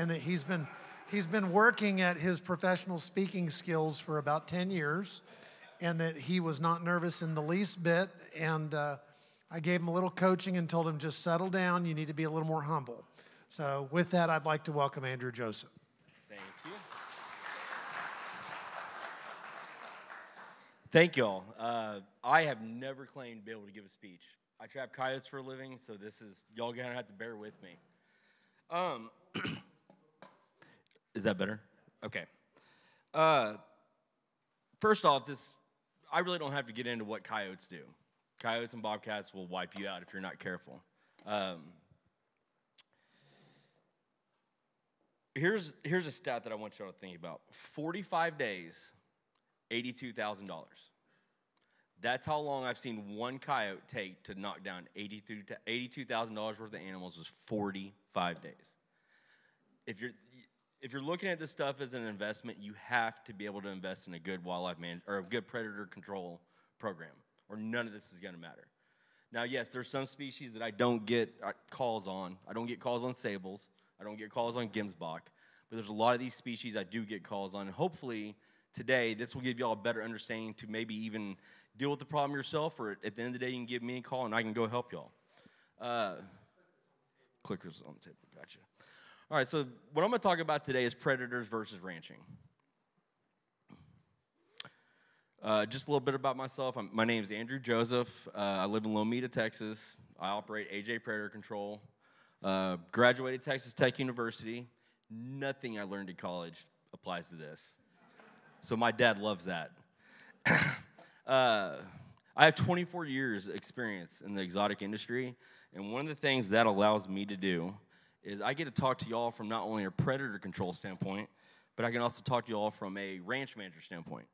and that he's been he's been working at his professional speaking skills for about 10 years, and that he was not nervous in the least bit. And uh, I gave him a little coaching and told him just settle down. You need to be a little more humble. So with that, I'd like to welcome Andrew Joseph. Thank you. Thank y'all. Uh, I have never claimed to be able to give a speech. I trap coyotes for a living, so this is y'all gonna have to bear with me. Um, is that better? Okay. Uh, first off, this I really don't have to get into what coyotes do. Coyotes and bobcats will wipe you out if you're not careful. Um, here's here's a stat that I want y'all to think about. 45 days $82,000. That's how long I've seen one coyote take to knock down $82,000 worth of animals was 45 days. If you're if you're looking at this stuff as an investment, you have to be able to invest in a good wildlife man or a good predator control program, or none of this is going to matter. Now, yes, there's some species that I don't get uh, calls on. I don't get calls on sables. I don't get calls on Gemsbok. But there's a lot of these species I do get calls on. And hopefully, today, this will give y'all a better understanding to maybe even deal with the problem yourself, or at the end of the day, you can give me a call and I can go help y'all. Uh, clickers on the table, gotcha. All right, so what I'm going to talk about today is predators versus ranching. Uh, just a little bit about myself. I'm, my name is Andrew Joseph. Uh, I live in Lometa, Texas. I operate AJ Predator Control. Uh, graduated Texas Tech University. Nothing I learned in college applies to this. So my dad loves that. uh, I have 24 years experience in the exotic industry, and one of the things that allows me to do is I get to talk to y'all from not only a predator control standpoint, but I can also talk to y'all from a ranch manager standpoint.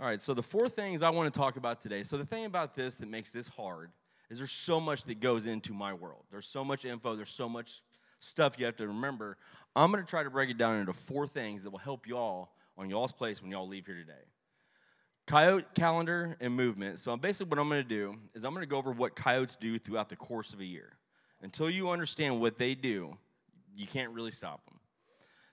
All right, so the four things I want to talk about today. So the thing about this that makes this hard is there's so much that goes into my world. There's so much info, there's so much stuff you have to remember. I'm going to try to break it down into four things that will help y'all on y'all's place when y'all leave here today. Coyote calendar and movement. So basically what I'm going to do is I'm going to go over what coyotes do throughout the course of a year. Until you understand what they do, you can't really stop them.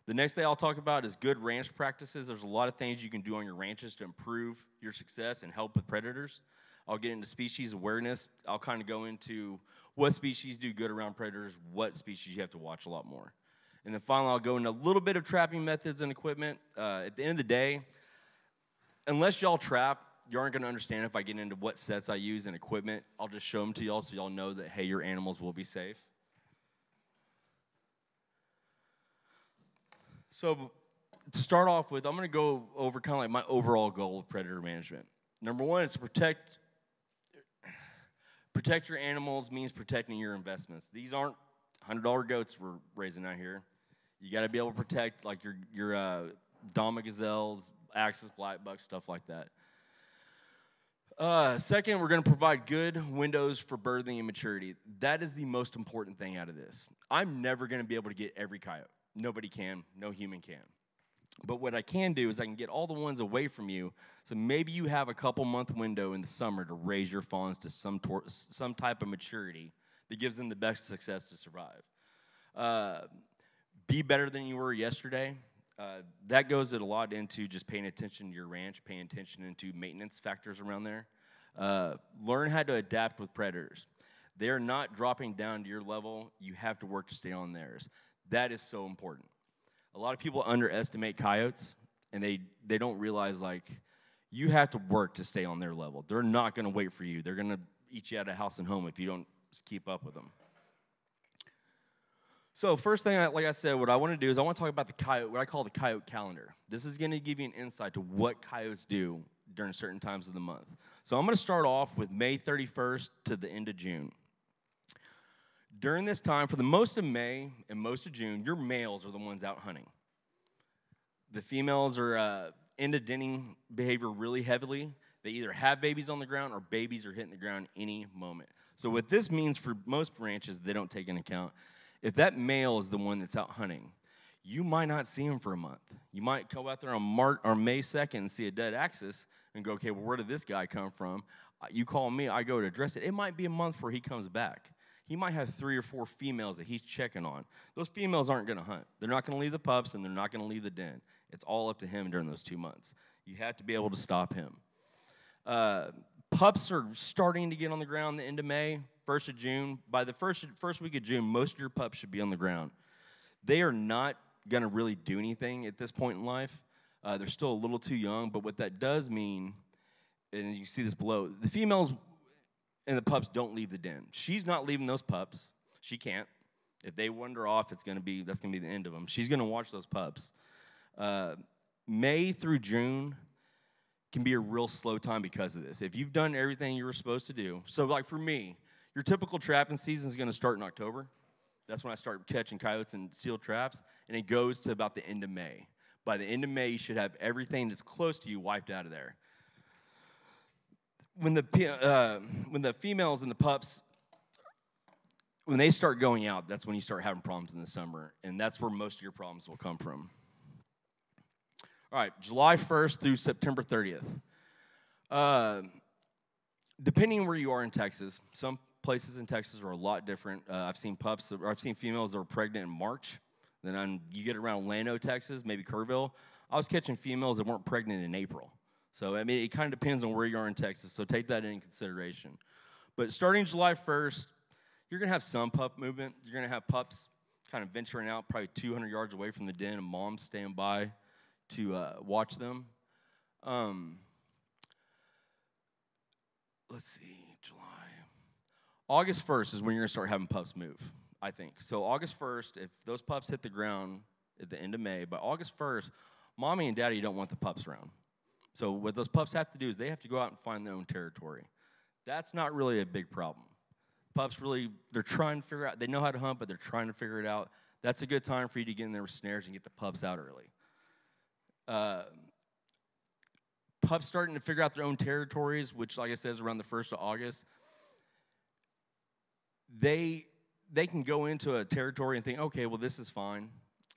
The next thing I'll talk about is good ranch practices. There's a lot of things you can do on your ranches to improve your success and help with predators. I'll get into species awareness. I'll kind of go into what species do good around predators, what species you have to watch a lot more. And then finally, I'll go into a little bit of trapping methods and equipment. Uh, at the end of the day, unless y'all trap, you aren't going to understand if I get into what sets I use and equipment. I'll just show them to y'all so y'all know that, hey, your animals will be safe. So, to start off with, I'm going to go over kind of like my overall goal of predator management. Number one is protect protect your animals means protecting your investments. These aren't $100 goats we're raising out here. You got to be able to protect like your your uh, Dama gazelles, Axis black Buck, stuff like that. Uh, second, we're going to provide good windows for birthing and maturity. That is the most important thing out of this. I'm never going to be able to get every coyote. Nobody can. No human can. But what I can do is I can get all the ones away from you. So maybe you have a couple month window in the summer to raise your fawns to some, tor- some type of maturity that gives them the best success to survive. Uh, be better than you were yesterday. Uh, that goes a lot into just paying attention to your ranch, paying attention into maintenance factors around there. Uh, learn how to adapt with predators. They are not dropping down to your level. You have to work to stay on theirs. That is so important. A lot of people underestimate coyotes, and they they don't realize like you have to work to stay on their level. They're not going to wait for you. They're going to eat you out of house and home if you don't keep up with them. So first thing, like I said, what I want to do is I want to talk about the coyote, what I call the coyote calendar. This is going to give you an insight to what coyotes do during certain times of the month. So I'm going to start off with May 31st to the end of June. During this time, for the most of May and most of June, your males are the ones out hunting. The females are uh, into denning behavior really heavily. They either have babies on the ground or babies are hitting the ground any moment. So what this means for most ranches, they don't take into account if that male is the one that's out hunting, you might not see him for a month. You might go out there on March or May 2nd and see a dead axis and go, okay, well, where did this guy come from? Uh, you call me, I go to address it. It might be a month before he comes back. he might have three or four females that he's checking on. Those females aren't going to hunt. They're not going to leave the pups and they're not going to leave the den. It's all up to him during those two months. You have to be able to stop him. Uh, pups are starting to get on the ground the end of May, first of June. By the first first week of June, most of your pups should be on the ground. They are not going to really do anything at this point in life. Uh, they're still a little too young, but what that does mean, and you see this below, the females and the pups don't leave the den. She's not leaving those pups. She can't. If they wander off, it's going to be that's going to be the end of them. She's going to watch those pups. Uh, May through June can be a real slow time because of this. If you've done everything you were supposed to do, so like for me, your typical trapping season is going to start in October. That's when I start catching coyotes and steel traps, and it goes to about the end of May. By the end of May, you should have everything that's close to you wiped out of there when the uh, when the females and the pups when they start going out, that's when you start having problems in the summer, and that's where most of your problems will come from. All right, July 1st through September 30th. Uh, depending where you are in Texas, some places in Texas are a lot different. Uh, I've seen pups, or I've seen females that were pregnant in March. Then on, you get around Llano, Texas, maybe Kerrville. I was catching females that weren't pregnant in April. So, I mean, it kind of depends on where you are in Texas, so take that into consideration. But starting July 1st, you're going to have some pup movement. You're going to have pups kind of venturing out probably 200 yards away from the den, and moms stand by to uh, watch them. Um, let's see, July. August 1st is when you're to start having pups move, I think. So, August 1st, if those pups hit the ground at the end of May, by August 1st, mommy and daddy don't want the pups around. So what those pups have to do is they have to go out and find their own territory. That's not really a big problem. Pups really, they're trying to figure out, they know how to hunt, but they're trying to figure it out. That's a good time for you to get in there with snares and get the pups out early. Uh, pups starting to figure out their own territories, which, like I said, is around the 1st of August. They, they can go into a territory and think, okay, well, this is fine.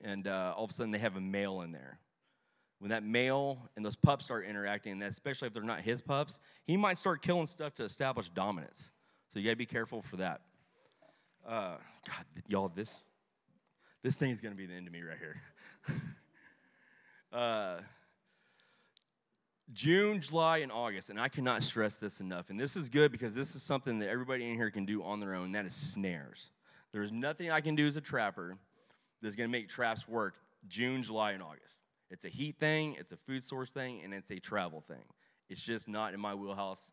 And uh, all of a sudden they have a male in there when that male and those pups start interacting, and especially if they're not his pups, he might start killing stuff to establish dominance. So you got to be careful for that. Uh, God, y'all, this this thing is going to be the end of me right here. uh, June, July, and August, and I cannot stress this enough. And this is good because this is something that everybody in here can do on their own. That is snares. There's nothing I can do as a trapper that's going to make traps work June, July, and August. It's a heat thing, it's a food source thing, and it's a travel thing. It's just not in my wheelhouse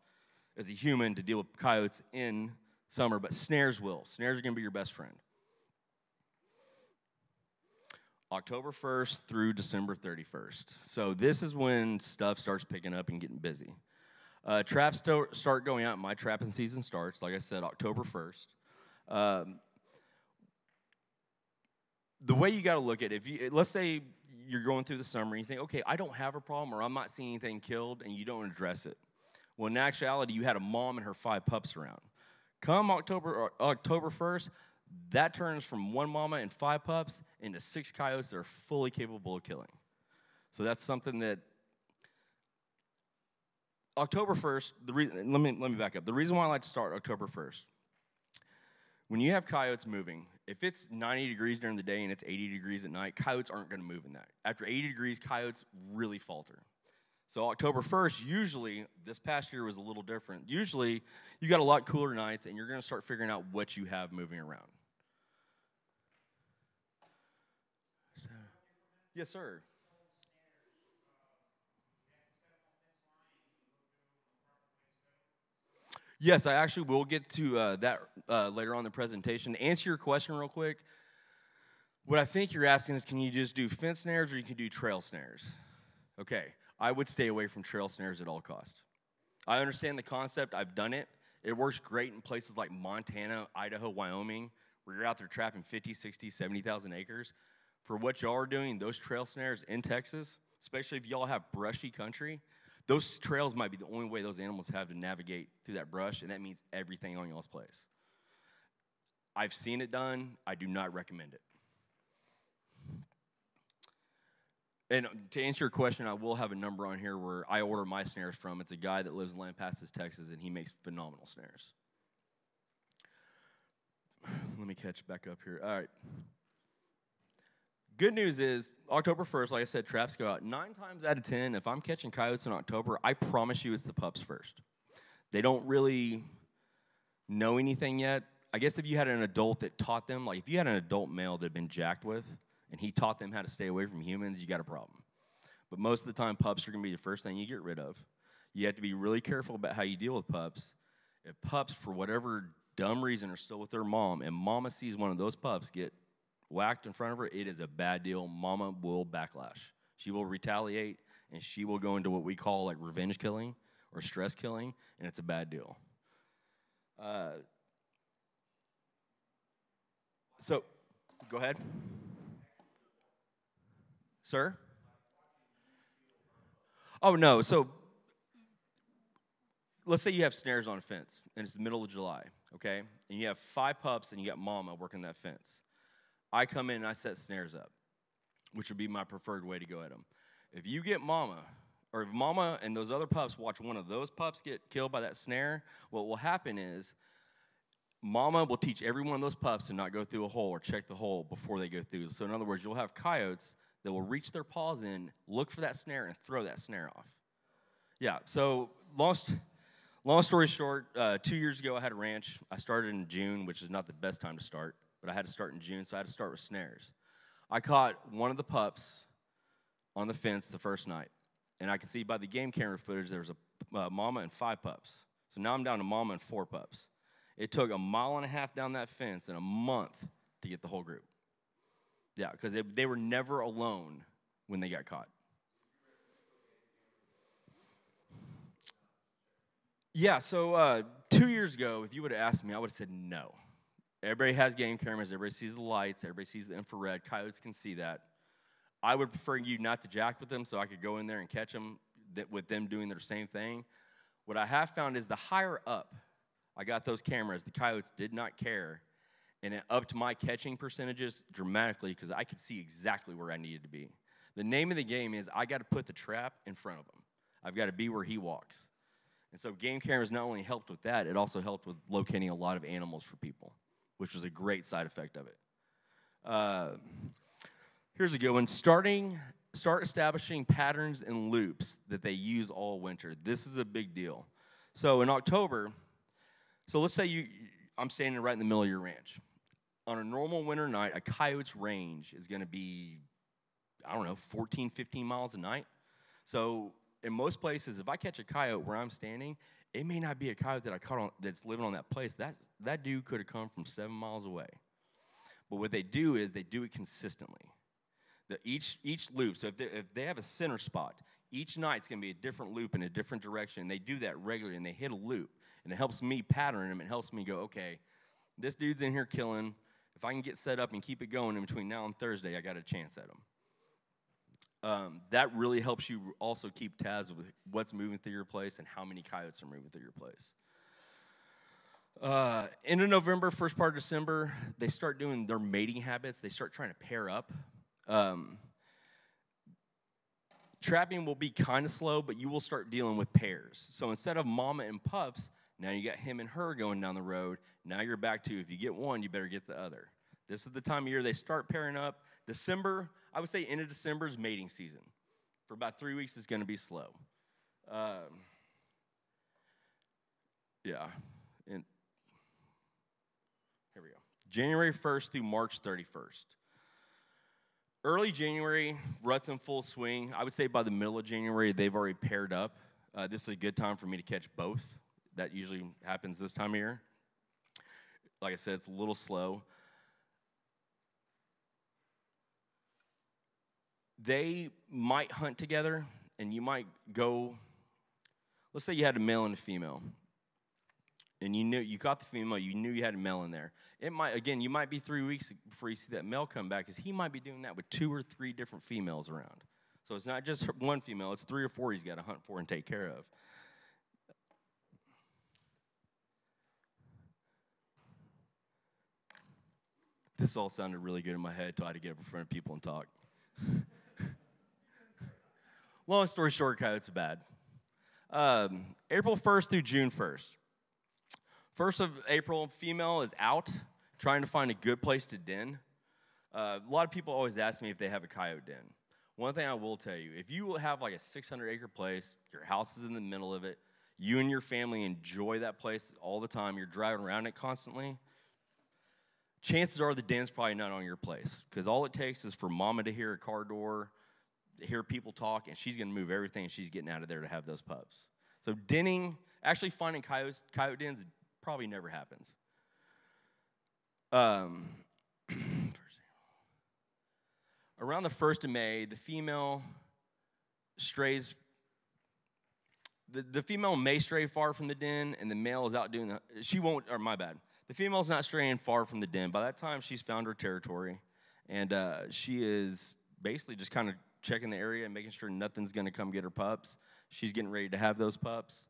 as a human to deal with coyotes in summer, but snares will. Snares are going to be your best friend. October 1st through December 31st. So this is when stuff starts picking up and getting busy. Uh, traps st- start going out. My trapping season starts, like I said, October 1st. Um, the way you got to look at it, if you let's say you're going through the summer and you think, okay, I don't have a problem or I'm not seeing anything killed, and you don't address it. Well, in actuality, you had a mom and her five pups around. Come October October 1st, that turns from one mama and five pups into six coyotes that are fully capable of killing. So that's something that October 1st, the re- let, me, let me back up. The reason why I like to start October 1st, when you have coyotes moving, if it's 90 degrees during the day and it's 80 degrees at night, coyotes aren't going to move in that. After 80 degrees, coyotes really falter. So October 1st, usually, this past year was a little different. Usually, you got a lot cooler nights and you're going to start figuring out what you have moving around. Yes, sir. Yes, I actually will get to uh, that uh, later on the presentation. To answer your question real quick, what I think you're asking is can you just do fence snares or you can do trail snares? Okay, I would stay away from trail snares at all costs. I understand the concept, I've done it. It works great in places like Montana, Idaho, Wyoming, where you're out there trapping 50, 60, 70,000 acres. For what y'all are doing, those trail snares in Texas, especially if y'all have brushy country, those trails might be the only way those animals have to navigate through that brush, and that means everything on y'all's place. I've seen it done. I do not recommend it. And to answer your question, I will have a number on here where I order my snares from. It's a guy that lives in Lampasas, Texas, and he makes phenomenal snares. let me catch back up here. All right. Good news is October 1st, like I said, traps go out. Nine times out of 10, if I'm catching coyotes in October, I promise you it's the pups first. They don't really know anything yet. I guess if you had an adult that taught them, like if you had an adult male that had been jacked with and he taught them how to stay away from humans, you got a problem. But most of the time, pups are going to be the first thing you get rid of. You have to be really careful about how you deal with pups. If pups, for whatever dumb reason, are still with their mom, and mama sees one of those pups get whacked in front of her, it is a bad deal. Mama will backlash. She will retaliate, and she will go into what we call like revenge killing or stress killing, and it's a bad deal. Uh, so, go ahead. Sir? Oh, no. So, let's say you have snares on a fence and it's the middle of July, okay? And you have five pups and you got mama working that fence. I come in and I set snares up, which would be my preferred way to go at them. If you get mama, or if mama and those other pups watch one of those pups get killed by that snare, what will happen is mama will teach every one of those pups to not go through a hole or check the hole before they go through. So, in other words, you'll have coyotes that will reach their paws in, look for that snare, and throw that snare off. Yeah, so long, long story short, uh, two years ago I had a ranch. I started in June, which is not the best time to start, but I had to start in June, so I had to start with snares. I caught one of the pups on the fence the first night, and I could see by the game camera footage there was a uh, mama and five pups. So now I'm down to mama and four pups. It took a mile and a half down that fence and a month to get the whole group. Yeah, because they, they were never alone when they got caught. Yeah, so uh, two years ago, if you would have asked me, I would have said no. Everybody has game cameras, everybody sees the lights, everybody sees the infrared, coyotes can see that. I would prefer you not to jack with them so I could go in there and catch them with them doing their same thing. What I have found is the higher up I got those cameras, the coyotes did not care and it upped my catching percentages dramatically because I could see exactly where I needed to be. The name of the game is I got to put the trap in front of him. I've got to be where he walks. And so game cameras not only helped with that, it also helped with locating a lot of animals for people, which was a great side effect of it. Uh, here's a good one. Starting, start establishing patterns and loops that they use all winter. This is a big deal. So in October, so let's say you, I'm standing right in the middle of your ranch on a normal winter night, a coyote's range is going to be, I don't know, 14, 15 miles a night. So in most places, if I catch a coyote where I'm standing, it may not be a coyote that I caught on that's living on that place. That that dude could have come from seven miles away. But what they do is they do it consistently. The, each each loop. So if they, if they have a center spot, each night's going to be a different loop in a different direction. They do that regularly, and they hit a loop, and it helps me pattern them. It helps me go, okay, this dude's in here killing if I can get set up and keep it going in between now and Thursday, I got a chance at them. Um, that really helps you also keep tabs with what's moving through your place and how many coyotes are moving through your place. Uh, end of November, first part of December, they start doing their mating habits. They start trying to pair up. Um, trapping will be kind of slow, but you will start dealing with pairs. So instead of mama and pups, now you got him and her going down the road. Now you're back to if you get one, you better get the other. This is the time of year they start pairing up. December, I would say end of December is mating season. For about three weeks, it's going to be slow. Um, yeah. And here we go. January 1st through March 31st. Early January, rut's in full swing. I would say by the middle of January, they've already paired up. Uh, this is a good time for me to catch both that usually happens this time of year. Like I said, it's a little slow. They might hunt together, and you might go. Let's say you had a male and a female, and you knew you got the female, you knew you had a male in there. It might again, you might be three weeks before you see that male come back, because he might be doing that with two or three different females around. So it's not just one female; it's three or four he's got to hunt for and take care of. This all sounded really good in my head until I had to get up in front of people and talk. Long story short, coyotes are bad. Um, April 1st through June 1st. 1st of April, female is out trying to find a good place to den. Uh, a lot of people always ask me if they have a coyote den. One thing I will tell you if you have like a 600 acre place, your house is in the middle of it, you and your family enjoy that place all the time, you're driving around it constantly, chances are the den's probably not on your place because all it takes is for mama to hear a car door, hear people talk, and she's going to move everything she's getting out of there to have those pups. So denning, actually finding coyotes, coyote dens probably never happens. Um, around the 1st of May, the female strays. The, the female may stray far from the den, and the male is out doing the. She won't, or my bad. The female's not straying far from the den. By that time, she's found her territory, and uh, she is basically just kind of checking the area and making sure nothing's going to come get her pups. She's getting ready to have those pups.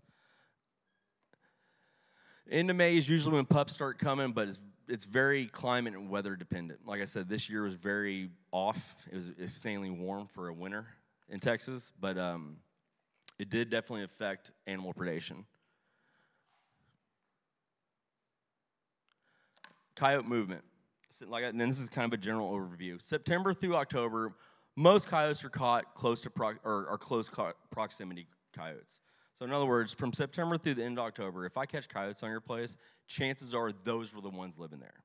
End of May is usually when pups start coming, but it's it's very climate and weather dependent. Like I said, this year was very off. It was insanely warm for a winter in Texas, but um, it did definitely affect animal predation. Coyote movement. So like, and then this is kind of a general overview. September through October, most coyotes are caught close to pro- or are close co- proximity coyotes. So in other words, from September through the end of October, if I catch coyotes on your place, chances are those were the ones living there.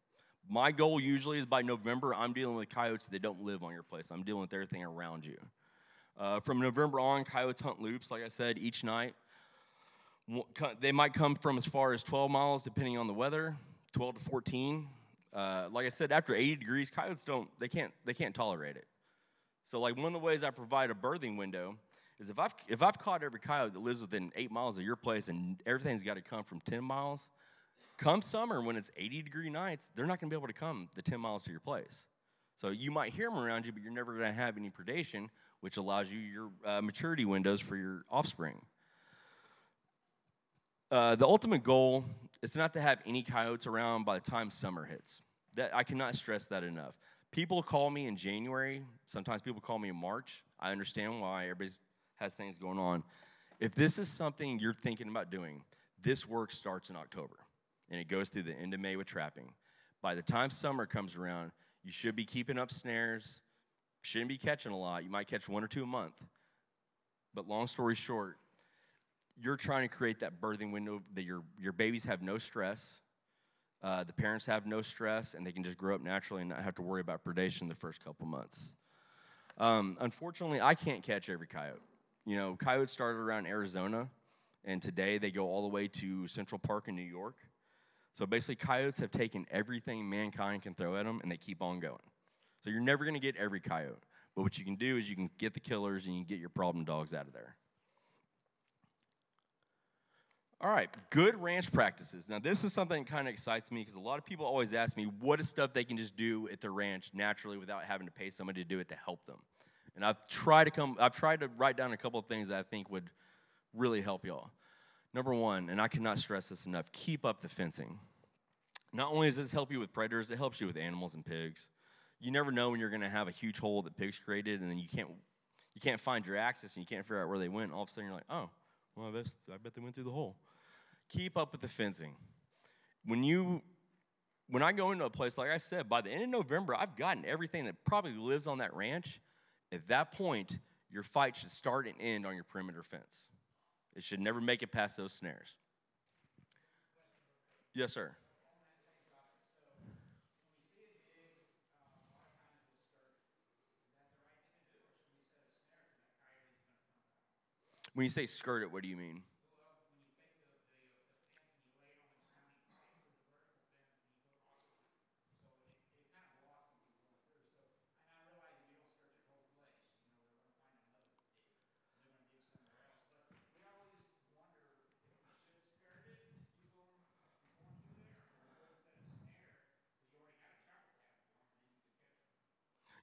My goal usually is by November, I'm dealing with coyotes that don't live on your place. I'm dealing with everything around you. Uh, from November on, coyotes hunt loops, like I said, each night. They might come from as far as 12 miles, depending on the weather, 12 to 14. Uh, like I said, after 80 degrees, coyotes don't, they can't, they can't tolerate it. So like one of the ways I provide a birthing window is if I've, if I've caught every coyote that lives within eight miles of your place and everything's got to come from 10 miles, come summer when it's 80 degree nights, they're not going to be able to come the 10 miles to your place. So you might hear them around you, but you're never going to have any predation, which allows you your uh, maturity windows for your offspring. Uh, the ultimate goal is not to have any coyotes around by the time summer hits. That I cannot stress that enough. People call me in January. Sometimes people call me in March. I understand why everybody has things going on. If this is something you're thinking about doing, this work starts in October and it goes through the end of May with trapping. By the time summer comes around, you should be keeping up snares. Shouldn't be catching a lot. You might catch one or two a month. But long story short, you're trying to create that birthing window that your, your babies have no stress, uh, the parents have no stress, and they can just grow up naturally and not have to worry about predation the first couple months. Um, unfortunately, I can't catch every coyote. You know, coyotes started around Arizona, and today they go all the way to Central Park in New York. So basically, coyotes have taken everything mankind can throw at them, and they keep on going. So you're never going to get every coyote. But what you can do is you can get the killers and you can get your problem dogs out of there. All right, good ranch practices. Now, this is something that kind of excites me because a lot of people always ask me what is stuff they can just do at the ranch naturally without having to pay somebody to do it to help them. And I've tried to come, I've tried to write down a couple of things that I think would really help y'all. Number one, and I cannot stress this enough, keep up the fencing. Not only does this help you with predators, it helps you with animals and pigs. You never know when you're going to have a huge hole that pigs created, and then you can't you can't find your axis and you can't figure out where they went. All of a sudden, you're like, oh, well, I I bet they went through the hole. Keep up with the fencing. When you when I go into a place, like I said, by the end of November, I've gotten everything that probably lives on that ranch. At that point, your fight should start and end on your perimeter fence. It should never make it past those snares. Yes, sir. When you say skirt it, what do you mean?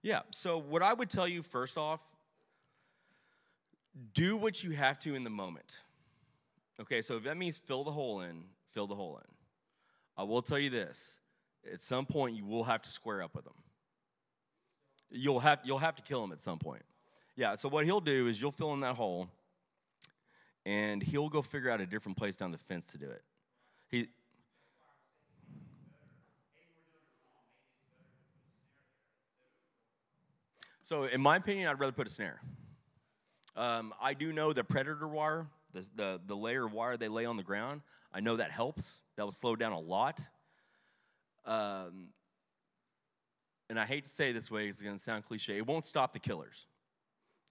Yeah, so what I would tell you first off, do what you have to in the moment. Okay, so if that means fill the hole in, fill the hole in. I will tell you this at some point, you will have to square up with them. You'll have, you'll have to kill him at some point. Yeah, so what he'll do is you'll fill in that hole, and he'll go figure out a different place down the fence to do it. He, So, in my opinion, I'd rather put a snare. Um, I do know the predator wire, the, the, the layer of wire they lay on the ground, I know that helps. That will slow down a lot. Um, and I hate to say this way, it's going to sound cliche. It won't stop the killers.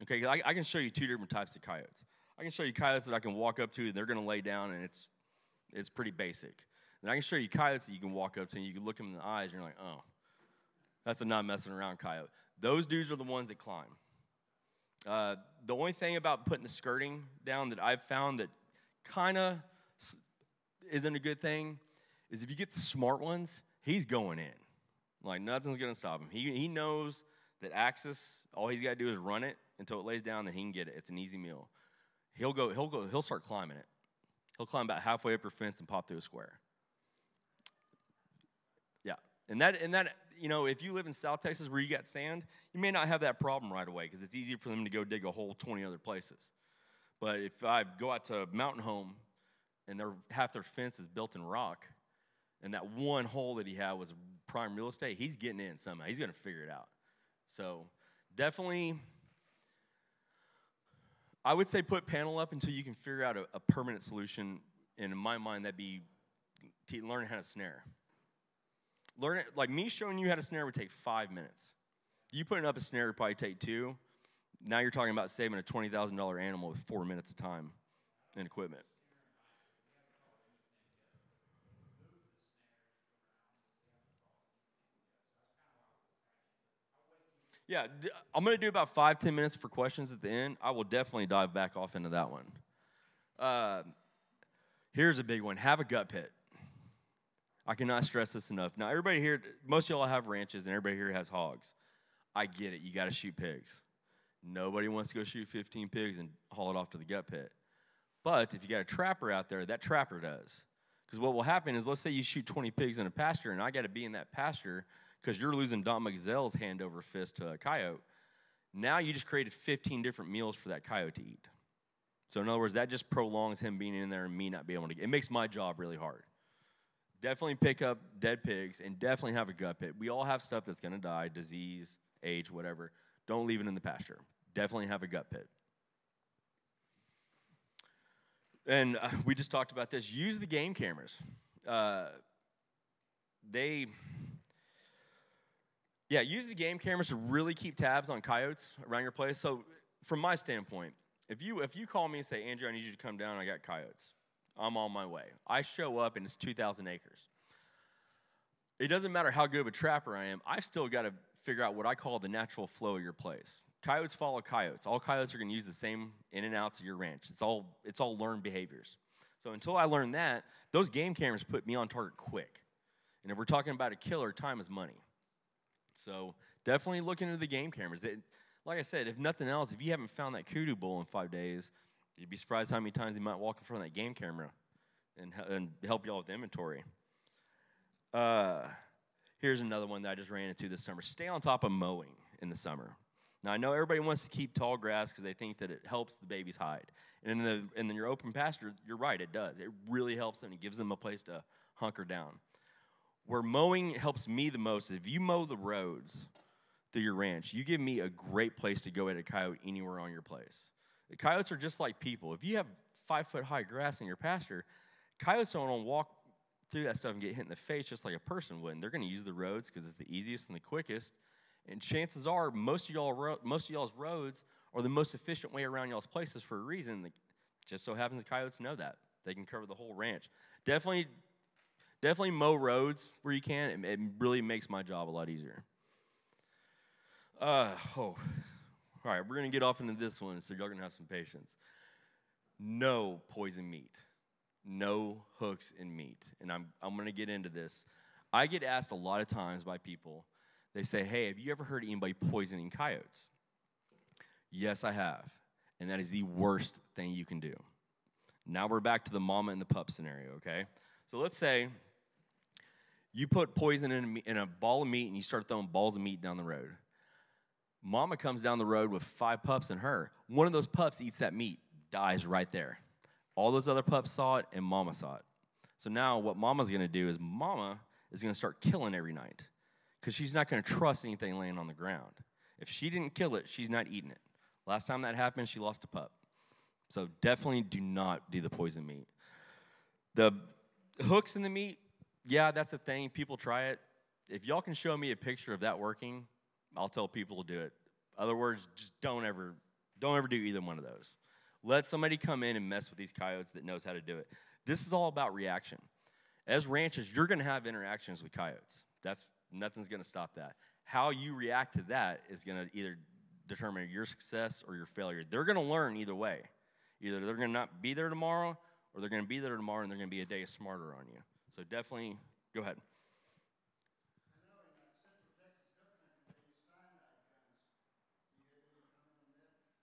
Okay, I, I, can show you two different types of coyotes. I can show you coyotes that I can walk up to and they're going to lay down and it's it's pretty basic. Then I can show you coyotes that you can walk up to and you can look them in the eyes and you're like, oh, that's a not messing around coyote. Those dudes are the ones that climb. Uh, the only thing about putting the skirting down that I've found that kind of isn't a good thing is if you get the smart ones, he's going in. Like nothing's gonna stop him. He he knows that axis, all he's gotta do is run it until it lays down, then he can get it. It's an easy meal. He'll go, he'll go, he'll start climbing it. He'll climb about halfway up your fence and pop through a square. And that and that, you know, if you live in South Texas where you got sand, you may not have that problem right away because it's easier for them to go dig a hole 20 other places. But if I go out to a Mountain Home and their half their fence is built in rock, and that one hole that he had was prime real estate, he's getting in somehow. He's going to figure it out. So definitely, I would say put panel up until you can figure out a, a permanent solution. And in my mind, that'd be learning how to snare. Learn it like me showing you how to snare would take five minutes. You putting up a snare would probably take two. Now you're talking about saving a twenty thousand dollar animal with four minutes of time and equipment. Yeah, I'm going to do about five, ten minutes for questions at the end. I will definitely dive back off into that one. Uh, here's a big one have a gut pit. I cannot stress this enough. Now, everybody here, most of y'all have ranches, and everybody here has hogs. I get it. You got to shoot pigs. Nobody wants to go shoot 15 pigs and haul it off to the gut pit. But if you got a trapper out there, that trapper does. Because what will happen is, let's say you shoot 20 pigs in a pasture, and I got to be in that pasture because you're losing Dama gazelles hand over fist to a coyote. Now you just created 15 different meals for that coyote to eat. So in other words, that just prolongs him being in there and me not being able to get. It makes my job really hard. Definitely pick up dead pigs and definitely have a gut pit. We all have stuff that's going to die, disease, age, whatever. Don't leave it in the pasture. Definitely have a gut pit. And uh, we just talked about this. Use the game cameras. Uh, they yeah, use the game cameras to really keep tabs on coyotes around your place. So, from my standpoint, if you if you call me and say, Andrew, I need you to come down, I got coyotes. I'm on my way. I show up and it's 2,000 acres. It doesn't matter how good of a trapper I am. I've still got to figure out what I call the natural flow of your place. Coyotes follow coyotes. All coyotes are going to use the same in and outs of your ranch. It's all it's all learned behaviors. So until I learn that, those game cameras put me on target quick. And if we're talking about a killer, time is money. So definitely look into the game cameras. It, like I said, if nothing else, if you haven't found that kudu bull in five days, you'd be surprised how many times he might walk in front of that game camera and, and help y'all with the inventory. Uh, here's another one that I just ran into this summer. Stay on top of mowing in the summer. Now I know everybody wants to keep tall grass because they think that it helps the babies hide. And in the in your open pasture, you're right, it does. It really helps them. It gives them a place to hunker down. Where mowing helps me the most is if you mow the roads through your ranch, you give me a great place to go at a coyote anywhere on your place. Coyotes are just like people. If you have five foot high grass in your pasture, coyotes don't want to walk through that stuff and get hit in the face just like a person would. And they're going to use the roads because it's the easiest and the quickest. And chances are, most of y'all most of y'all's roads are the most efficient way around y'all's places for a reason. That just so happens the coyotes know that they can cover the whole ranch. Definitely Definitely mow roads where you can. It, it really makes my job a lot easier. Uh, oh, all right, we're going to get off into this one, so y'all going to have some patience. No poison meat. No hooks in meat. And I'm, I'm going to get into this. I get asked a lot of times by people, they say, Hey, have you ever heard anybody poisoning coyotes? Yes, I have. And that is the worst thing you can do. Now we're back to the mama and the pup scenario, okay? So let's say you put poison in a, in a ball of meat and you start throwing balls of meat down the road. Mama comes down the road with five pups in her. One of those pups eats that meat, dies right there. All those other pups saw it, and mama saw it. So now, what mama's gonna do is mama is gonna start killing every night because she's not gonna trust anything laying on the ground. If she didn't kill it, she's not eating it. Last time that happened, she lost a pup. So definitely do not do the poison meat. The hooks in the meat, yeah, that's a thing. People try it. If y'all can show me a picture of that working, I'll tell people to do it. Other words, just don't ever, don't ever do either one of those. Let somebody come in and mess with these coyotes that knows how to do it. This is all about reaction. As ranchers, you're going to have interactions with coyotes. That's nothing's going to stop that. How you react to that is going to either determine your success or your failure. They're going to learn either way. Either they're going to not be there tomorrow, or they're going to be there tomorrow and they're going to be a day smarter on you. So definitely go ahead.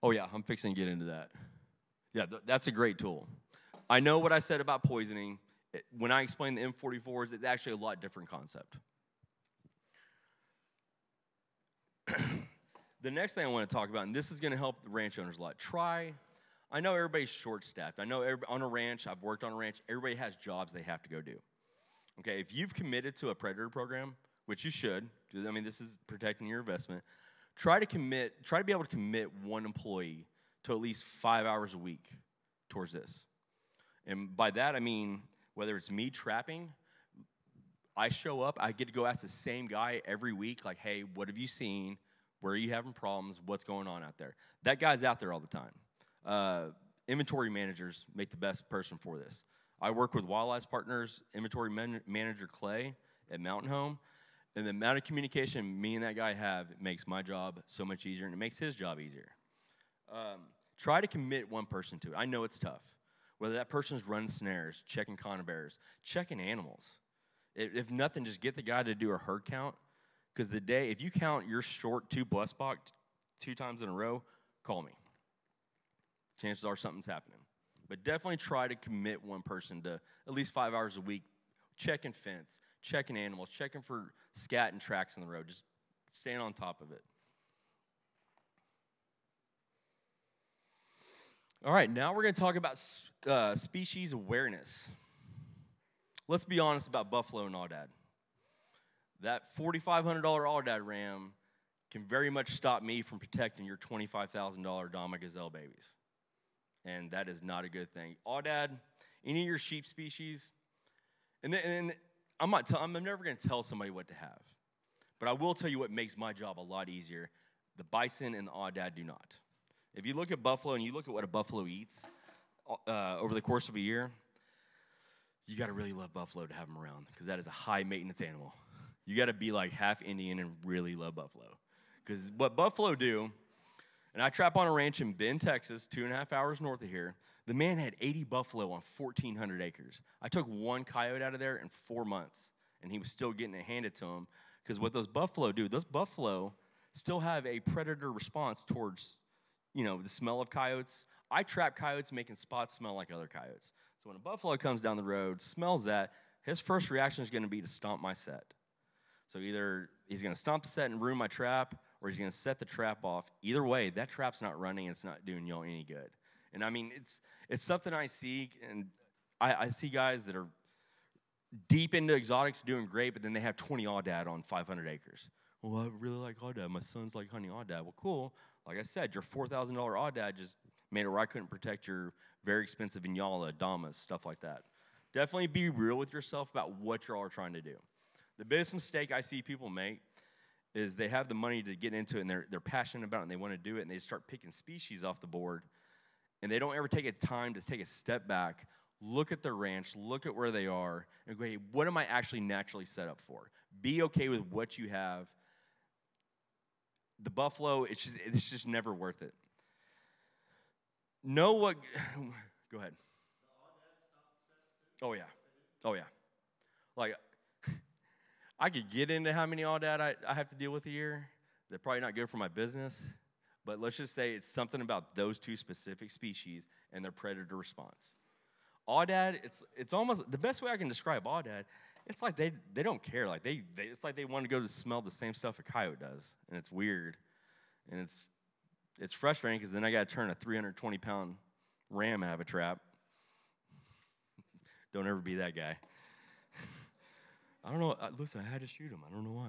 Oh, yeah, I'm fixing to get into that. Yeah, th- that's a great tool. I know what I said about poisoning. It, when I explain the M44s, it's actually a lot different concept. the next thing I want to talk about, and this is going to help the ranch owners a lot, try. I know everybody's short staffed. I know on a ranch, I've worked on a ranch, everybody has jobs they have to go do. Okay, if you've committed to a predator program, which you should, I mean, this is protecting your investment, try to commit, try to be able to commit one employee to at least five hours a week towards this. And by that, I mean, whether it's me trapping, I show up, I get to go ask the same guy every week, like, hey, what have you seen? Where are you having problems? What's going on out there? That guy's out there all the time. Uh, inventory managers make the best person for this. I work with Wildlife Partners inventory man- manager Clay at Mountain Home, and the amount of communication me and that guy have makes my job so much easier, and it makes his job easier. Um, try to commit one person to it. I know it's tough. Whether that person's running snares, checking conibears, checking animals. If nothing, just get the guy to do a herd count. Because the day, if you count your short two bus box two times in a row, call me. Chances are something's happening. But definitely try to commit one person to at least five hours a week checking fence, checking animals, checking for scat and tracks in the road, just staying on top of it. All right, now we're going to talk about uh, species awareness. Let's be honest about buffalo and aoudad. That $4,500 aoudad ram can very much stop me from protecting your $25,000 Dama gazelle babies. And that is not a good thing. Aoudad, any of your sheep species, and, then, and I'm, not t- I'm never going to tell somebody what to have. But I will tell you what makes my job a lot easier. The bison and the aoudad do not. If you look at buffalo and you look at what a buffalo eats uh, over the course of a year, you got to really love buffalo to have them around because that is a high maintenance animal. You got to be like half Indian and really love buffalo. Because what buffalo do, and I trap on a ranch in Bend, Texas, two and a half hours north of here. The man had 80 buffalo on 1,400 acres. I took one coyote out of there in four months, and he was still getting it handed to him. Because what those buffalo do, those buffalo still have a predator response towards you know, the smell of coyotes. I trap coyotes making spots smell like other coyotes. So when a buffalo comes down the road, smells that, his first reaction is going to be to stomp my set. So either he's going to stomp the set and ruin my trap, or he's going to set the trap off. Either way, that trap's not running. It's not doing y'all any good. And I mean, it's it's something I see, and I, I see guys that are deep into exotics doing great, but then they have 20 aoudad on 500 acres. Well, I really like aoudad. My son's like hunting aoudad. Well, cool. Like I said, your $4,000 aoudad just made it where I couldn't protect your very expensive Inyala, Damas, stuff like that. Definitely be real with yourself about what you're all trying to do. The biggest mistake I see people make is they have the money to get into it and they're, they're passionate about it and they want to do it and they start picking species off the board and they don't ever take a time to take a step back, look at their ranch, look at where they are, and go, hey, what am I actually naturally set up for? Be okay with what you have the buffalo, it's just, it's just never worth it. Know what, go ahead. Oh, yeah. Oh, yeah. Like, I could get into how many aoudad I, I have to deal with a year. They're probably not good for my business, but let's just say it's something about those two specific species and their predator response. Aoudad, it's, it's almost the best way I can describe aoudad it's like they, they don't care. Like they, they, it's like they want to go to smell the same stuff a coyote does, and it's weird, and it's it's frustrating because then I got to turn a 320 pound ram out of a trap. don't ever be that guy. I don't know. Uh, listen, I had to shoot him. I don't know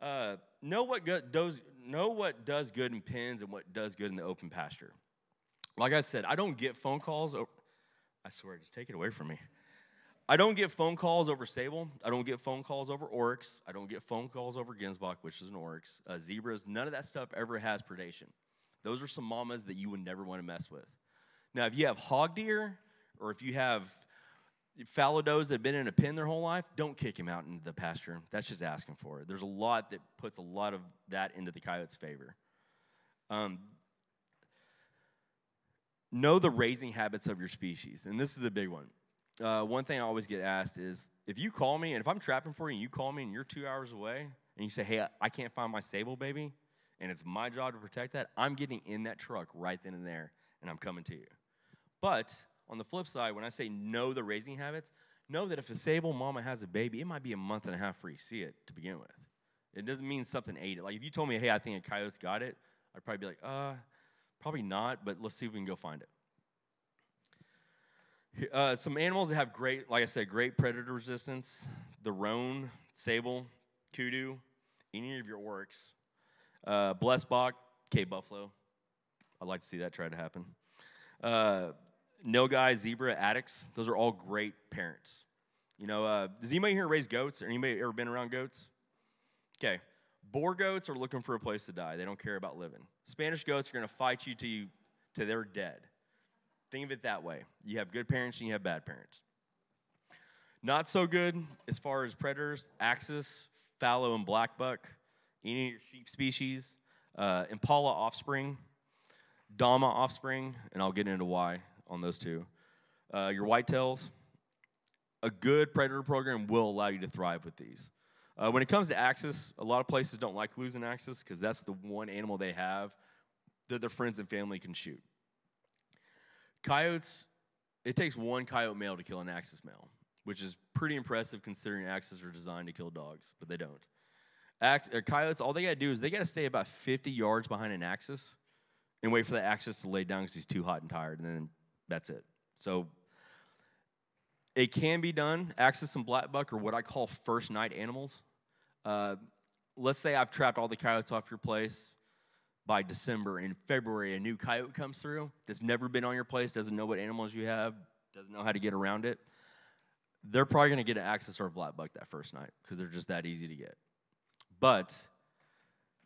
why. Uh, know what those know what does good in pens and what does good in the open pasture. Like I said, I don't get phone calls. Over, I swear, just take it away from me. I don't get phone calls over sable. I don't get phone calls over oryx. I don't get phone calls over Gemsbok, which is an oryx. Uh, zebras, none of that stuff ever has predation. Those are some mamas that you would never want to mess with. Now, if you have hog deer or if you have fallow does that have been in a pen their whole life, don't kick him out into the pasture. That's just asking for it. There's a lot that puts a lot of that into the coyote's favor. Um, know the raising habits of your species, and this is a big one. Uh, one thing I always get asked is if you call me and if I'm trapping for you and you call me and you're two hours away and you say, hey, I can't find my sable baby, and it's my job to protect that, I'm getting in that truck right then and there and I'm coming to you. But on the flip side, when I say know the raising habits, know that if a sable mama has a baby, it might be a month and a half before you see it to begin with. It doesn't mean something ate it. Like if you told me, hey, I think a coyote's got it, I'd probably be like, uh, probably not, but let's see if we can go find it. Uh, some animals that have great, like I said, great predator resistance the roan, sable, kudu, any of your oryx, uh, blesbok, Cape buffalo. I'd like to see that try to happen. Uh, nilgai, zebra, addax, those are all great parents. You know, uh, does anybody here raise goats? Or anybody ever been around goats? Okay. Boer goats are looking for a place to die. They don't care about living. Spanish goats are going to fight you to you to their dead. Think of it that way. You have good parents and you have bad parents. Not so good as far as predators, axis, fallow, and black buck, any of your sheep species, uh, impala offspring, dama offspring, and I'll get into why on those two. Uh, your whitetails, a good predator program will allow you to thrive with these. Uh, when it comes to axis, a lot of places don't like losing axis because that's the one animal they have that their friends and family can shoot. Coyotes, it takes one coyote male to kill an axis male, which is pretty impressive considering axes are designed to kill dogs, but they don't. Ax, uh, coyotes, all they got to do is they got to stay about 50 yards behind an axis and wait for the axis to lay down because he's too hot and tired, and then that's it. So it can be done. Axis and black buck are what I call first night animals. Uh, let's say I've trapped all the coyotes off your place by December. In February, a new coyote comes through that's never been on your place, doesn't know what animals you have, doesn't know how to get around it. They're probably going to get an axis or a black buck that first night because they're just that easy to get. But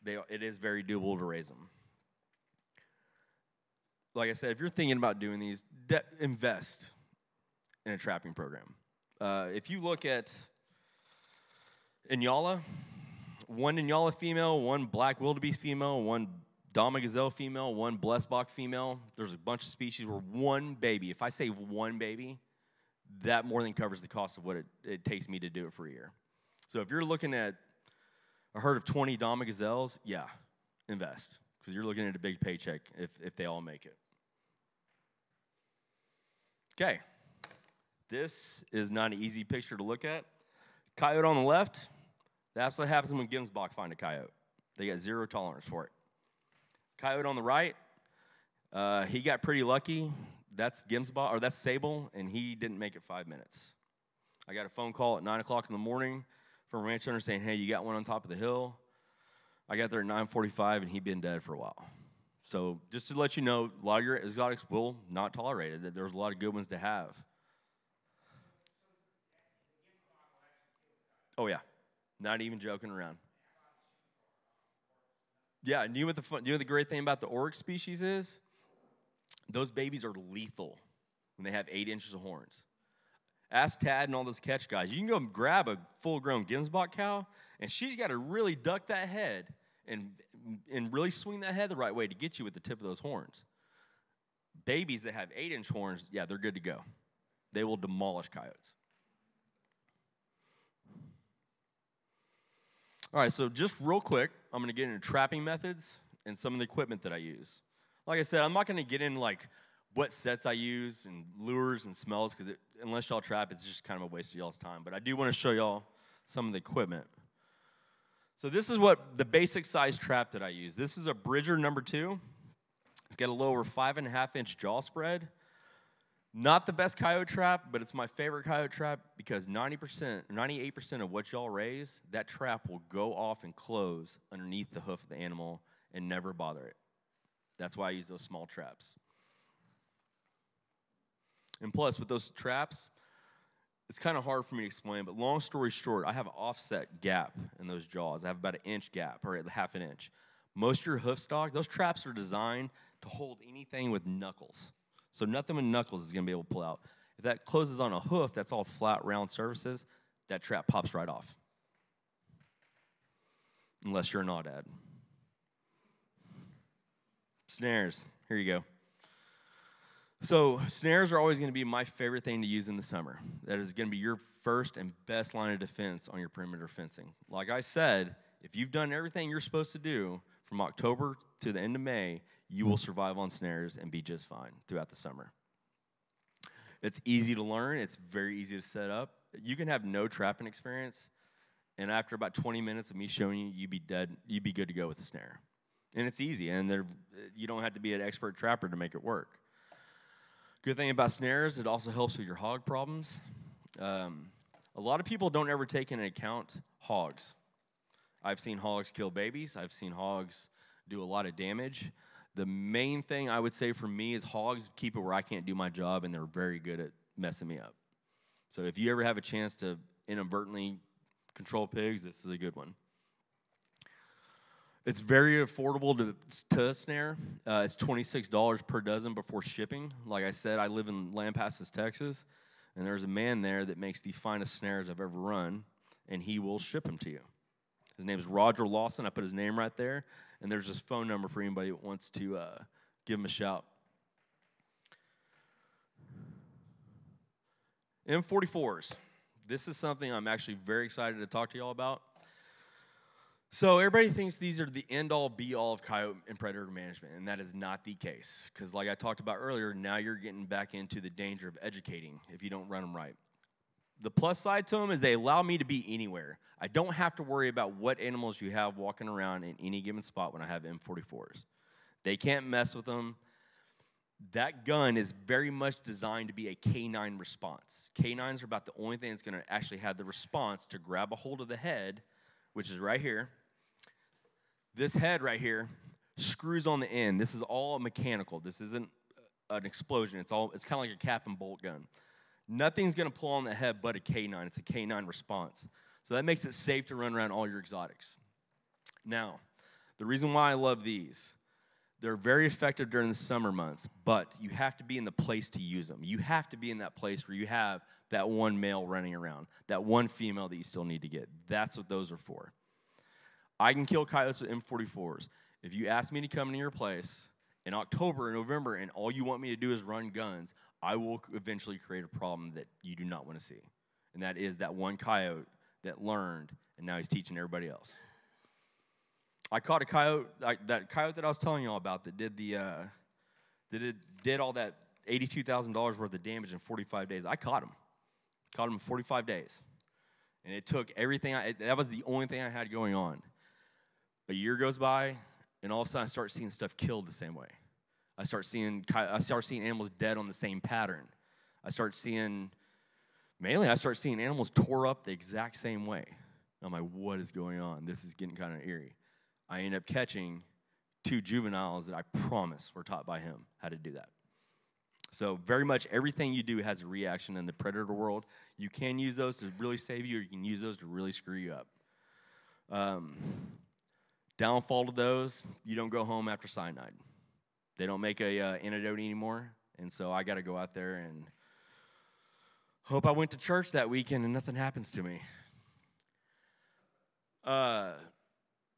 they, it is very doable to raise them. Like I said, if you're thinking about doing these, de- invest in a trapping program. Uh, if you look at Inyala, one Inyala female, one black wildebeest female, one Dama gazelle female, one Blesbok female. There's a bunch of species where one baby, if I save one baby, that more than covers the cost of what it, it takes me to do it for a year. So if you're looking at a herd of 20 Dama gazelles, yeah, invest because you're looking at a big paycheck if, if they all make it. Okay, this is not an easy picture to look at. Coyote on the left, that's what happens when Gemsbok find a coyote. They got zero tolerance for it. Coyote on the right, uh, he got pretty lucky. That's Gemsbok, or that's Sable, and he didn't make it five minutes. I got a phone call at 9 o'clock in the morning from a ranch owner saying, hey, you got one on top of the hill. I got there at 9.45, and he'd been dead for a while. So just to let you know, a lot of your exotics will not tolerate it. That there's a lot of good ones to have. Oh, yeah. Not even joking around. Yeah, and you know what the fun, you know the great thing about the oryx species is? Those babies are lethal when they have eight inches of horns. Ask Tad and all those catch guys. You can go grab a full-grown Gemsbok cow, and she's got to really duck that head and and really swing that head the right way to get you with the tip of those horns. Babies that have eight-inch horns, yeah, they're good to go. They will demolish coyotes. All right, so just real quick, I'm to get into trapping methods and some of the equipment that I use. Like I said, I'm not to get into like what sets I use and lures and smells because unless y'all trap, it's just kind of a waste of y'all's time. But I do want to show y'all some of the equipment. So this is what the basic size trap that I use. This is a Bridger number two. It's got a lower five and a half inch jaw spread. Not the best coyote trap, but it's my favorite coyote trap because 90%, 98% of what y'all raise, that trap will go off and close underneath the hoof of the animal and never bother it. That's why I use those small traps. And plus, with those traps, it's kind of hard for me to explain, but long story short, I have an offset gap in those jaws. I have about an inch gap, or half an inch. Most of your hoof stock, those traps are designed to hold anything with knuckles. So nothing with knuckles is gonna be able to pull out. If that closes on a hoof that's all flat, round surfaces, that trap pops right off. Unless you're an aoudad. Snares, here you go. So, snares are always going to be my favorite thing to use in the summer. That is going to be your first and best line of defense on your perimeter fencing. Like I said, if you've done everything you're supposed to do from October to the end of May, you will survive on snares and be just fine throughout the summer. It's easy to learn, it's very easy to set up. You can have no trapping experience, and after about 20 minutes of me showing you, you'd be dead, you'd be good to go with the snare. And it's easy, and you don't have to be an expert trapper to make it work. Good thing about snares, it also helps with your hog problems. Um, a lot of people don't ever take into account hogs. I've seen hogs kill babies, I've seen hogs do a lot of damage. The main thing I would say for me is hogs keep it where I can't do my job, and they're very good at messing me up. So if you ever have a chance to inadvertently control pigs, this is a good one. It's very affordable to, to snare. Uh, it's $26 per dozen before shipping. Like I said, I live in Lampasas, Texas, and there's a man there that makes the finest snares I've ever run, and he will ship them to you. His name is Roger Lawson. I put his name right there, and there's his phone number for anybody that wants to uh, give him a shout. M44s. This is something I'm actually very excited to talk to y'all about. So everybody thinks these are the end all be all of coyote and predator management, and that is not the case. Because like I talked about earlier, now you're getting back into the danger of educating if you don't run them right. The plus side to them is they allow me to be anywhere. I don't have to worry about what animals you have walking around in any given spot when I have M44s. They can't mess with them. That gun is very much designed to be a canine response. Canines are about the only thing that's going to actually have the response to grab a hold of the head, which is right here, this head right here screws on the end. This is all mechanical. This isn't an explosion. It's all it's kind of like a cap and bolt gun. Nothing's gonna pull on the head but a K9. It's a K9 response. So that makes it safe to run around all your exotics. Now, the reason why I love these, they're very effective during the summer months, but you have to be in the place to use them. You have to be in that place where you have that one male running around, that one female that you still need to get. That's what those are for. I can kill coyotes with M44s. If you ask me to come to your place in October or November and all you want me to do is run guns, I will eventually create a problem that you do not want to see. And that is that one coyote that learned and now he's teaching everybody else. I caught a coyote, that coyote that I was telling y'all about that did the, uh, that did all that $82,000 worth of damage in 45 days. I caught him. Caught him in 45 days. And it took everything, I, that was the only thing I had going on. A year goes by, and all of a sudden I start seeing stuff killed the same way. I start seeing I start seeing animals dead on the same pattern. I start seeing mainly I start seeing animals tore up the exact same way. I'm like, what is going on? This is getting kind of eerie. I end up catching two juveniles that I promise were taught by him how to do that. So very much everything you do has a reaction in the predator world. You can use those to really save you, or you can use those to really screw you up. Um, Downfall to those, you don't go home after cyanide. They don't make a uh, antidote anymore, and so I got to go out there and hope I went to church that weekend and nothing happens to me. Uh,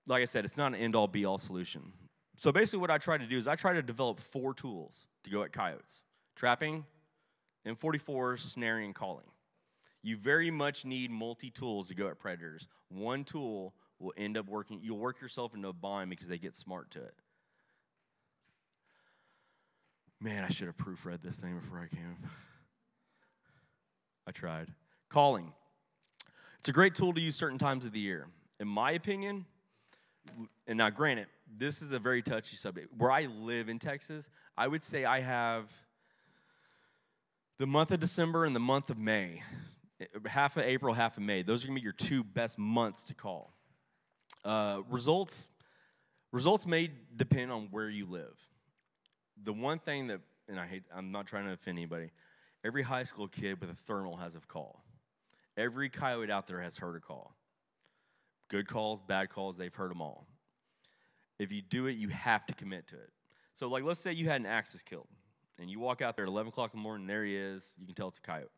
like I said, it's not an end all be all solution. So basically, what I try to do is I try to develop four tools to go at coyotes trapping, M44, snaring, and calling. You very much need multi tools to go at predators. One tool will end up working, you'll work yourself into a bind because they get smart to it. Man, I should have proofread this thing before I came. I tried. Calling. It's a great tool to use certain times of the year. In my opinion, and now granted, this is a very touchy subject. Where I live in Texas, I would say I have the month of December and the month of May, half of April, half of May. Those are gonna be your two best months to call. Uh, results Results may depend on where you live. The one thing that, and I hate, I'm not trying to offend anybody, every high school kid with a thermal has a call. Every coyote out there has heard a call. Good calls, bad calls, they've heard them all. If you do it, you have to commit to it. So, like, let's say you had an axis killed, and you walk out there at 11 o'clock in the morning, there he is, you can tell it's a coyote.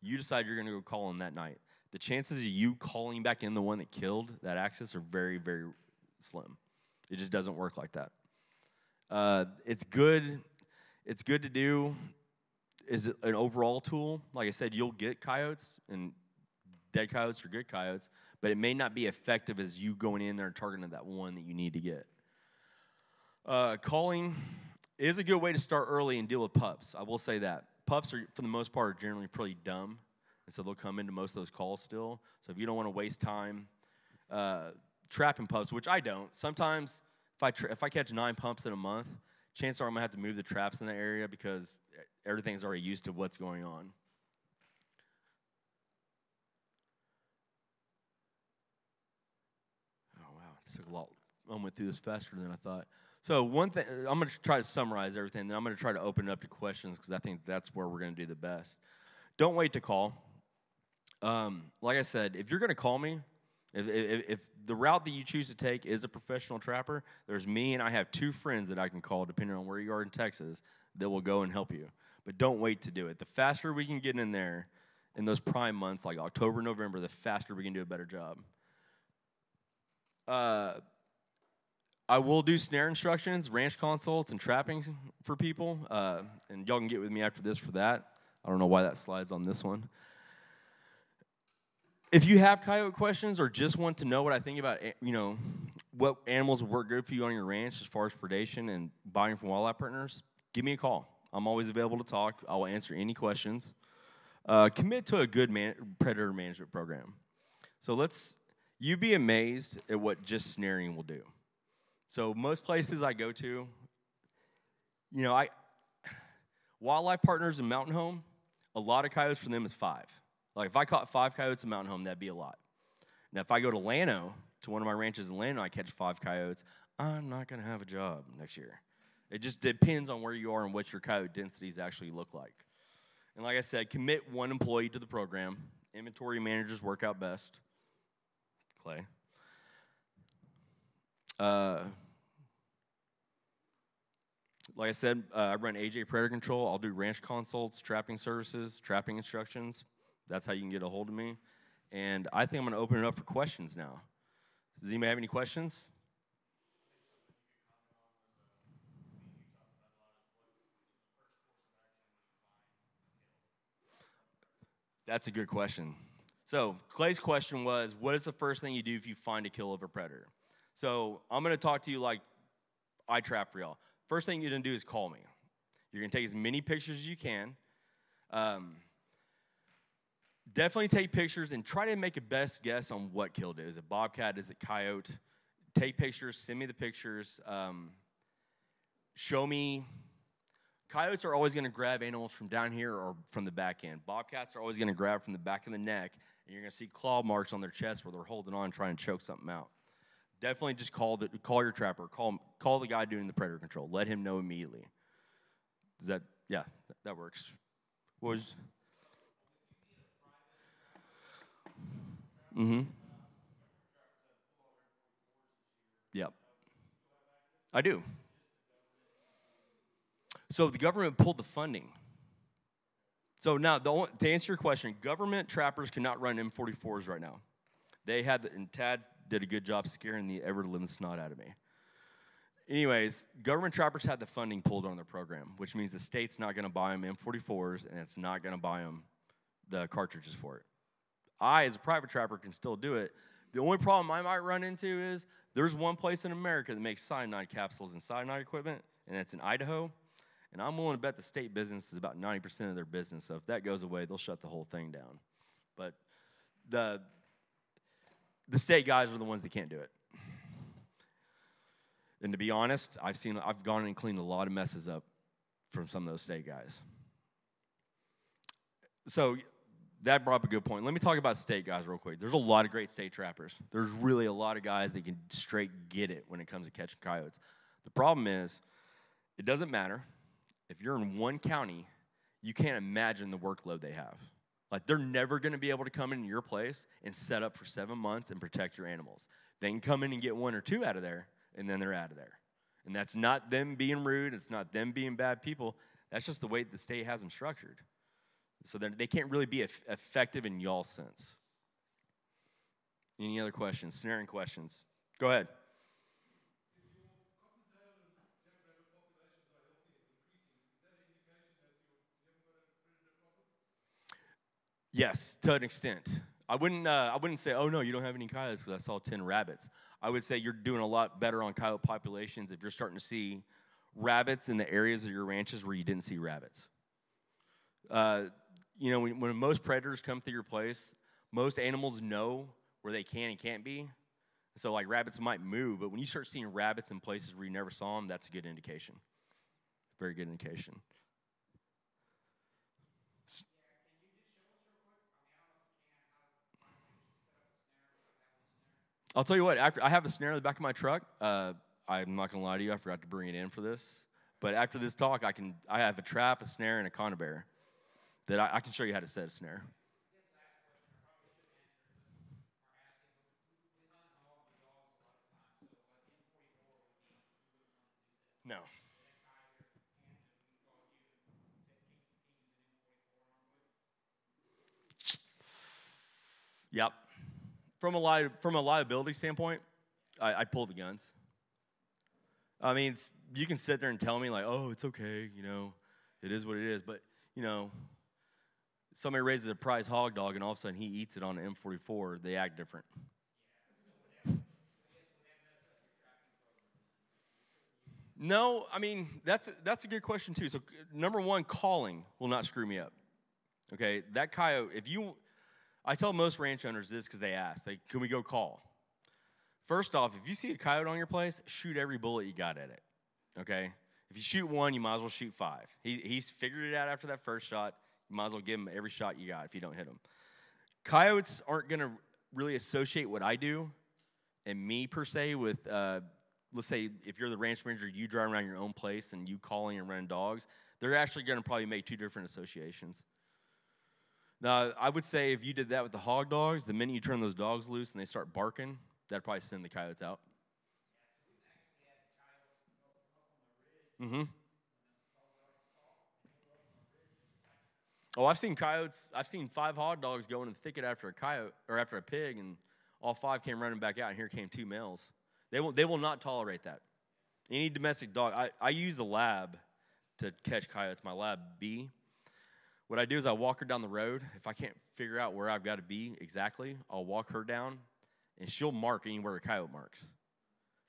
You decide you're gonna go call him that night. The chances of you calling back in the one that killed that axis are very, very slim. It just doesn't work like that. Uh, it's good. It's good to do. Is an overall tool? Like I said, you'll get coyotes, and dead coyotes are good coyotes, but it may not be effective as you going in there and targeting that one that you need to get. Uh, calling is a good way to start early and deal with pups. I will say that pups are, for the most part, are generally pretty dumb, and so they'll come into most of those calls still. So if you don't want to waste time uh, trapping pups, which I don't, sometimes if I tra- if I catch nine pumps in a month, chances are I'm gonna have to move the traps in the area because everything's already used to what's going on. Oh wow, it took a lot. I went through this faster than I thought. So one thing, I'm going to try to summarize everything. Then I'm going to try to open it up to questions because I think that's where we're going to do the best. Don't wait to call. Um, like I said, if you're going to call me, if, if, if, the route that you choose to take is a professional trapper, there's me and I have two friends that I can call, depending on where you are in Texas, that will go and help you. But don't wait to do it. The faster we can get in there in those prime months, like October, November, the faster we can do a better job. Uh, I will do snare instructions, ranch consults, and trapping for people. Uh, and y'all can get with me after this for that. I don't know why that slides on this one. If you have coyote questions or just want to know what I think about, you know, what animals work good for you on your ranch as far as predation and buying from wildlife partners, give me a call. I'm always available to talk. I will answer any questions. Uh, commit to a good man- predator management program. So let's, you be amazed at what just snaring will do. So most places I go to, you know, I wildlife partners in Mountain Home, a lot of coyotes for them is five. Like if I caught five coyotes in Mountain Home, that'd be a lot. Now if I go to Llano, to one of my ranches in Llano, I catch five coyotes, I'm not gonna have a job next year. It just depends on where you are and what your coyote densities actually look like. And like I said, commit one employee to the program. Inventory managers work out best. Clay. Uh, like I said, uh, I run AJ Predator Control. I'll do ranch consults, trapping services, trapping instructions. That's how you can get a hold of me. And I think I'm going to open it up for questions now. Does anybody have any questions? That's a good question. So, Clay's question was What is the first thing you do if you find a kill of a predator? So I'm going to talk to you like I trap for y'all. First thing you're going to do is call me. You're going to take as many pictures as you can. Um, definitely take pictures and try to make a best guess on what killed it. Is it bobcat? Is it coyote? Take pictures. Send me the pictures. Um, show me. Coyotes are always going to grab animals from down here or from the back end. Bobcats are always going to grab from the back of the neck, and you're going to see claw marks on their chest where they're holding on, trying to choke something out definitely just call the call your trapper. Call call the guy doing the predator control. Let him know immediately. Does that yeah that, that works. What was mm-hmm. Yep. I do. So the government pulled the funding. So now, only, to answer your question, government trappers cannot run M44s right now. They had, and Tad did a good job scaring the ever living snot out of me. Anyways, government trappers had the funding pulled on their program, which means the state's not going to buy them M44s and it's not going to buy them the cartridges for it. I, as a private trapper, can still do it. The only problem I might run into is there's one place in America that makes cyanide capsules and cyanide equipment, and that's in Idaho. And I'm willing to bet the state business is about 90% of their business. So if that goes away, they'll shut the whole thing down. But the the state guys are the ones that can't do it. And to be honest, I've seen I've gone and cleaned a lot of messes up from some of those state guys. So that brought up a good point. Let me talk about state guys real quick. There's a lot of great state trappers. There's really a lot of guys that can straight get it when it comes to catching coyotes. The problem is, it doesn't matter. If you're in one county, you can't imagine the workload they have. Like they're never to be able to come into your place and set up for seven months and protect your animals. They can come in and get one or two out of there, and then they're out of there. And that's not them being rude. It's not them being bad people. That's just the way the state has them structured. So they can't really be effective in y'all's sense. Any other questions? Snaring questions? Go ahead. Yes, to an extent. I wouldn't, uh, I wouldn't say, oh no, you don't have any coyotes because I saw 10 rabbits. I would say you're doing a lot better on coyote populations if you're starting to see rabbits in the areas of your ranches where you didn't see rabbits. Uh, you know, when, when most predators come through your place, most animals know where they can and can't be. So, like, rabbits might move, but when you start seeing rabbits in places where you never saw them, that's a good indication. Very good indication. I'll tell you what, after I have a snare in the back of my truck. Uh, I'm not gonna lie to you, I forgot to bring it in for this. But after this talk, I can I have a trap, a snare, and a conibear that I, I can show you how to set a snare. No. Yep. From a, li- from a liability standpoint, I, I pull the guns. I mean, you can sit there and tell me, like, oh, it's okay, you know, it is what it is. But, you know, somebody raises a prize hog dog and all of a sudden he eats it on an M44, they act different. No, I mean that's that's a good question too. So number one, calling will not screw me up. Okay, that coyote. If you, I tell most ranch owners this because they ask, they can we go call? First off, if you see a coyote on your place, shoot every bullet you got at it. Okay, if you shoot one, you might as well shoot five. He, he's figured it out after that first shot. Might as well give them every shot you got if you don't hit them. Coyotes aren't going to really associate what I do and me per se with, uh, let's say, if you're the ranch manager, you drive around your own place and you calling and running dogs, they're actually going to probably make two different associations. Now, I would say if you did that with the hog dogs, the minute you turn those dogs loose and they start barking, that'd probably send the coyotes out. Mm-hmm. Oh, I've seen coyotes. I've seen five hog dogs go in the thicket after a coyote or after a pig, and all five came running back out, and here came two males. They will, they will not tolerate that. Any domestic dog, I, I use the lab to catch coyotes, my lab B. What I do is I walk her down the road. If I can't figure out where I've got to be exactly, I'll walk her down, and she'll mark anywhere a coyote marks.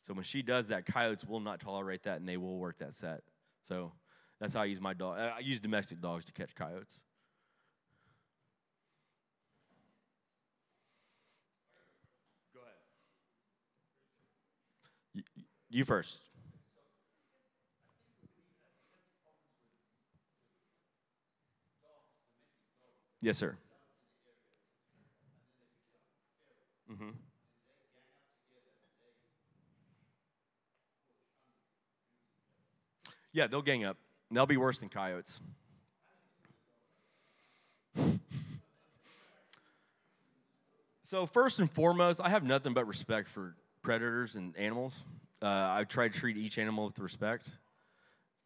So when she does that, coyotes will not tolerate that, and they will work that set. So that's how I use my dog. I use domestic dogs to catch coyotes. You first. Yes, sir. Mm-hmm. Yeah, they'll gang up. They'll be worse than coyotes. so, first and foremost, I have nothing but respect for predators and animals. Uh, I try to treat each animal with respect.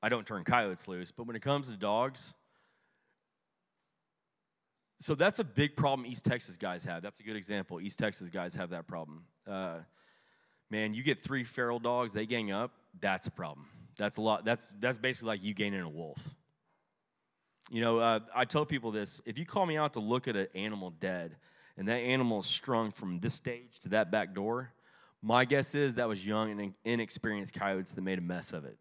I don't turn coyotes loose, but when it comes to dogs, so that's a big problem East Texas guys have. That's a good example. East Texas guys have that problem. Uh, man, you get three feral dogs, they gang up. That's a problem. That's a lot. That's that's basically like you gaining a wolf. You know, uh, I tell people this: if you call me out to look at an animal dead, and that animal is strung from this stage to that back door, my guess is that was young and inexperienced coyotes that made a mess of it.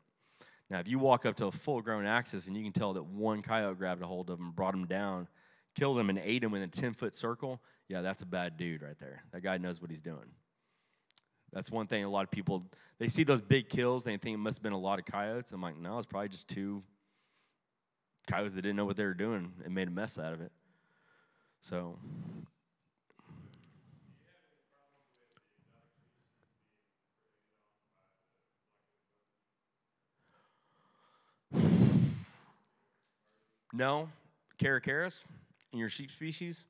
Now, if you walk up to a full grown axis and you can tell that one coyote grabbed a hold of him, brought him down, killed him, and ate him in a 10 foot circle, yeah, that's a bad dude right there. That guy knows what he's doing. That's one thing a lot of people, they see those big kills, they think it must have been a lot of coyotes. I'm like, no, it's probably just two coyotes that didn't know what they were doing and made a mess out of it. So. No, caracaras in your sheep species.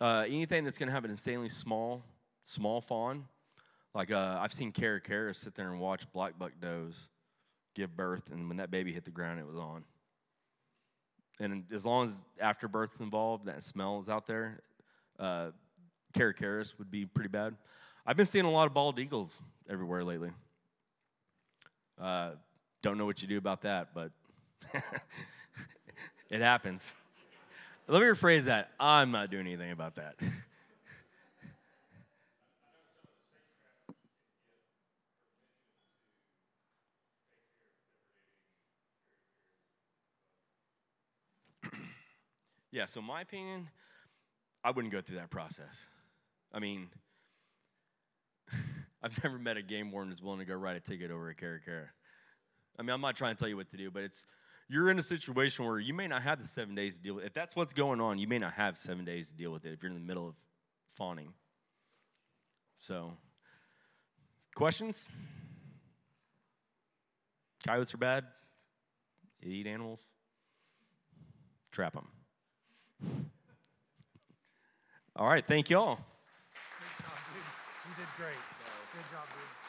Uh, anything that's going to have an insanely small, small fawn, like uh, I've seen caracaras sit there and watch black buck does give birth, and when that baby hit the ground, it was on. And as long as afterbirth's involved, that smell is out there, uh, caracaris would be pretty bad. I've been seeing a lot of bald eagles everywhere lately. Uh, don't know what you do about that, but it happens. Let me rephrase that. I'm not doing anything about that. yeah, so my opinion, I wouldn't go through that process. I mean, I've never met a game warden that's willing to go write a ticket over a caracara. I mean, I'm not trying to tell you what to do, but it's you're in a situation where you may not have the seven days to deal with. If that's what's going on, you may not have seven days to deal with it if you're in the middle of fawning. So, questions? Coyotes are bad. They eat animals. Trap them. All right, thank y'all. Good job, dude. You did great. Good job, dude.